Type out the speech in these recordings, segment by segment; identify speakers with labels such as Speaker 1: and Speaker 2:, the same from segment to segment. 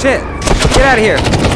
Speaker 1: shit! Get out of here!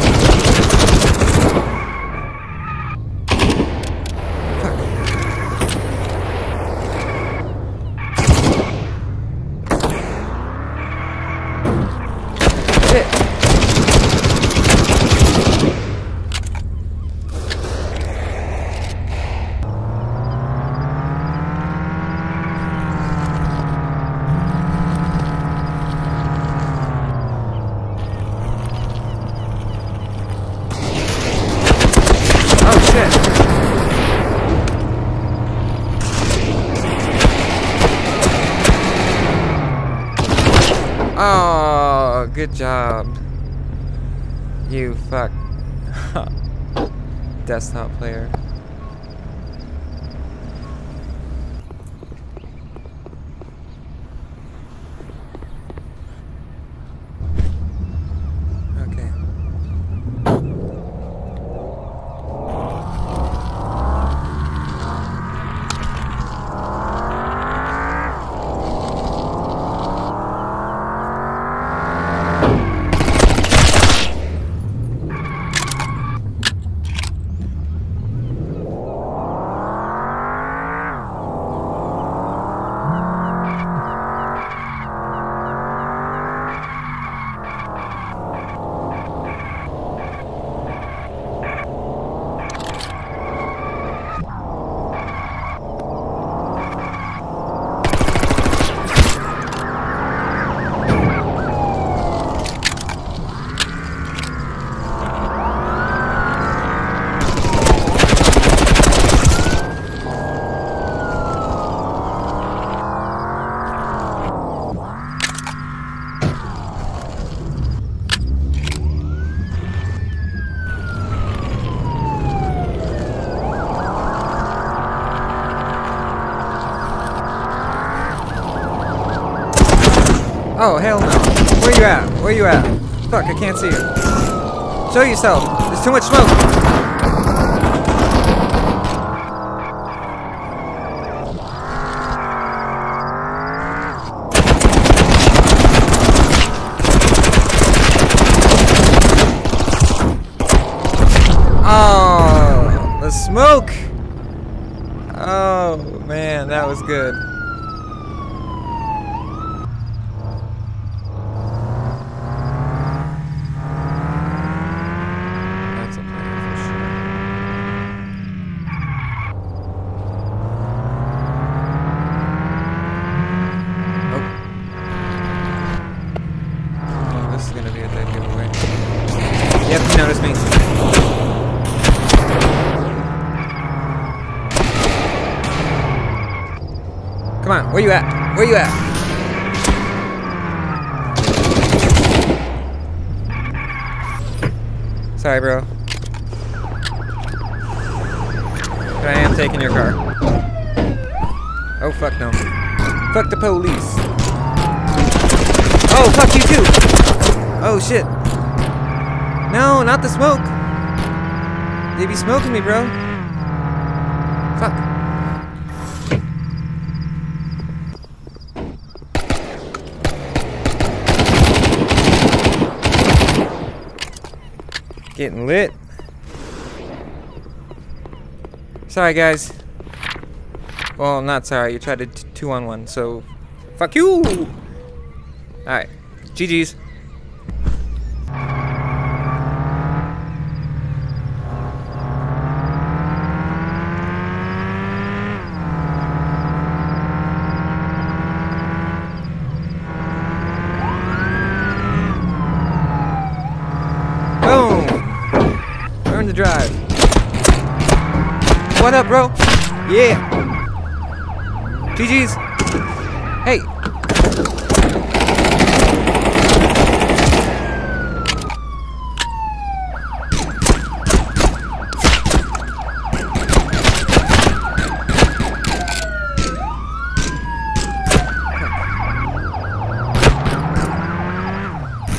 Speaker 1: Oh, good job. You fuck. Desktop player. Oh, hell no. Where you at? Where you at? Fuck, I can't see you. Show yourself. There's too much smoke. Oh, the smoke. Oh, man, that was good. Come on, where you at? Where you at? Sorry, bro. But I am taking your car. Oh, fuck no. Fuck the police. Oh, fuck you too. Oh, shit. No, not the smoke. They be smoking me, bro. Fuck. Getting lit. Sorry, guys. Well, not sorry. You tried to two on one, so fuck you. All right, GG's. What up, bro? Yeah. GG's. Hey.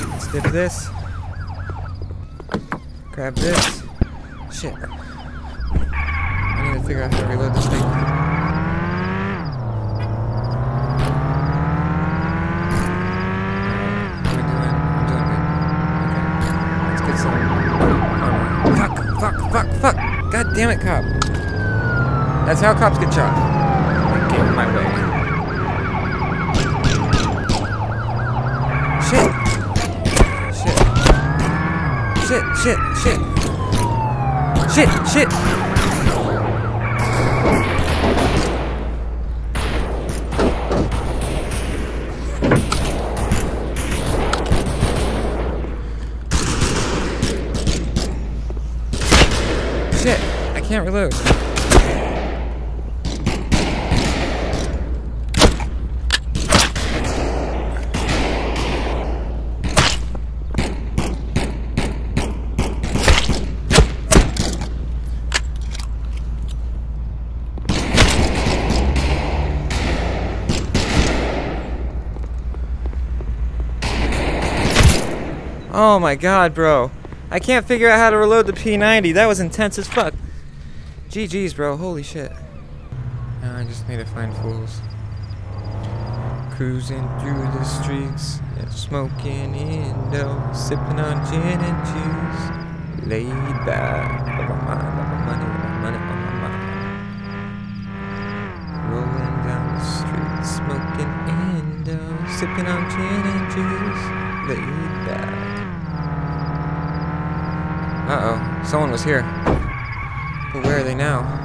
Speaker 1: Let's dip this. Grab this. Shit don't think to reload this thing. Fuck, fuck, fuck! God damn it, cop! That's how cops get shot. Get my way. Shit! Shit. Shit, shit, shit. Shit, shit! Shit, I can't reload. Oh my god, bro. I can't figure out how to reload the P90. That was intense as fuck. GG's, bro. Holy shit. Now I just need to find fools. Cruising through the streets, smoking Indo, sipping on gin and juice, laid back. My mind, my money, on my money, on my mind. Rolling down the street, smoking Indo, sipping on gin and juice, laid back. Uh oh, someone was here. But where are they now?